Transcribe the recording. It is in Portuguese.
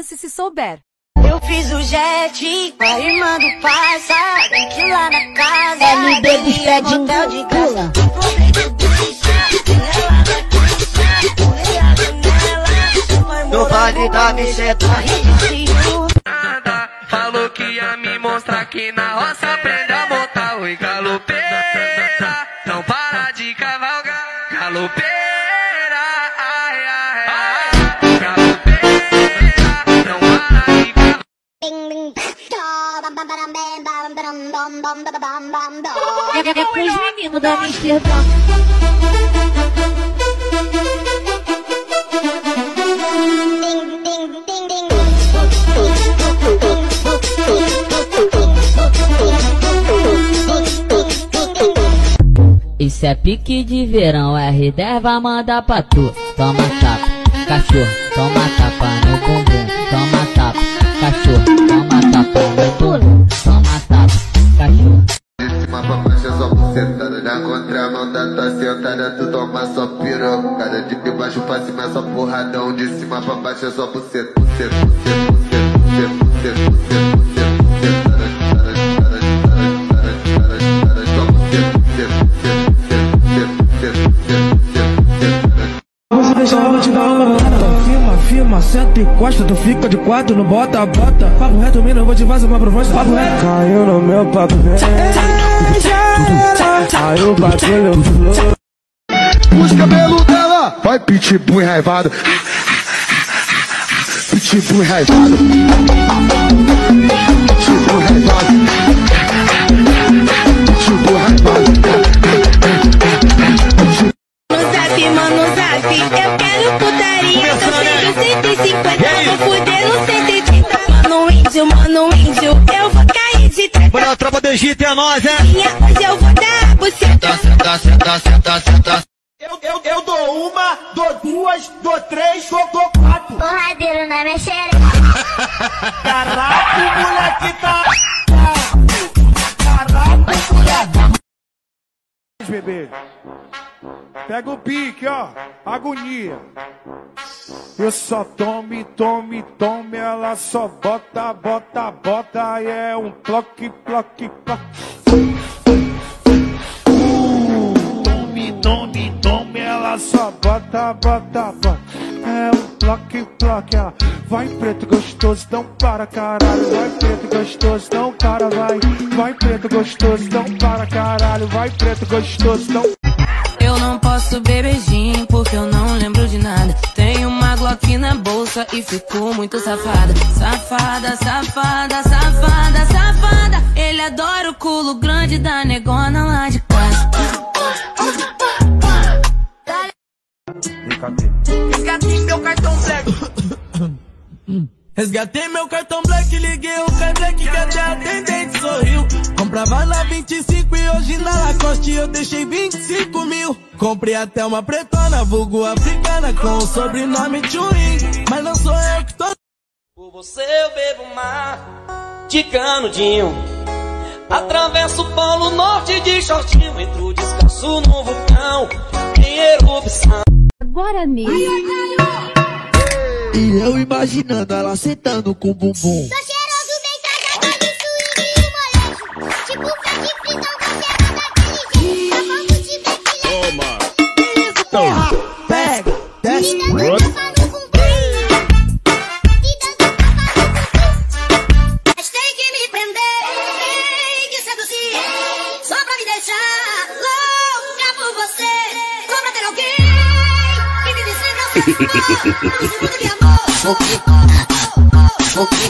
lance se souber. Eu fiz o jet com a irmã do Tem que lá na casa. LB dos predinhos de pula. No vale da bicheta Falou que ia me mostrar que na roça aprende a montar Oi galopeira. Não para de cavalgar Galopeira É, é com os meninos da Amsterdã. Isso é pique de verão, R10 vai mandar pra tu. Toma tapa, cachorro, toma tapa no bumbum. Toma tapa, cachorro, toma tapa no porradão De cima pra baixo é só buceta Buceta, buceta, buceta, buceta, buceta, uma Firma, firma, senta e encosta Tu fica de quatro, não bota, bota Papo reto, mina, eu vou te fazer uma proposta Papo reto Caiu no meu papo, vem. Aí o bagulho flou Os cabelos dela Vai pitbull enraivado. Pitbull enraivado. Pitbull enraivado. Pitbull enraivado. No zap, mano, zap Eu quero putaria Tô sendo 150 Vou fuder no 130 Mano índio, mano índio Eu vou cair de treta. Bora, tropa do Egito, é nóis, é? Hoje eu vou dar buceta Senta, senta, senta, senta. Eu, eu, eu dou uma, dou duas, dou três, dou, dou quatro. Porradeiro na minha xereca. Caraca, o moleque tá Caraca, moleque Bebê. Pega o pique, ó. Agonia. Eu só tome, tome, tome Ela só bota, bota, bota. E é um ploque, ploque, ploque Ela só bota, bota, bota É um ploque, ploque Ela vai preto gostoso, não para caralho Vai preto gostoso, não para, vai Vai preto gostoso, não para caralho Vai preto gostoso, não Eu não posso gin porque eu não lembro de nada. Tenho uma Glock na bolsa e fico muito safada. Safada, safada, safada, safada. Ele adora o culo grande da negona lá de Resgatei meu cartão black, liguei o Kai Black que até a atendente sorriu. Comprava na 25 e hoje na Lacoste eu deixei 25 mil. Comprei até uma pretona, vulgo africana com o sobrenome Chuin. Mas não sou eu que tô Por você eu bebo mar de canudinho. Atravesso o polo norte de shortinho. Entro descalço no vulcão em erupção. Agora mesmo. Eu imaginando ela sentando com o bumbum. Amor.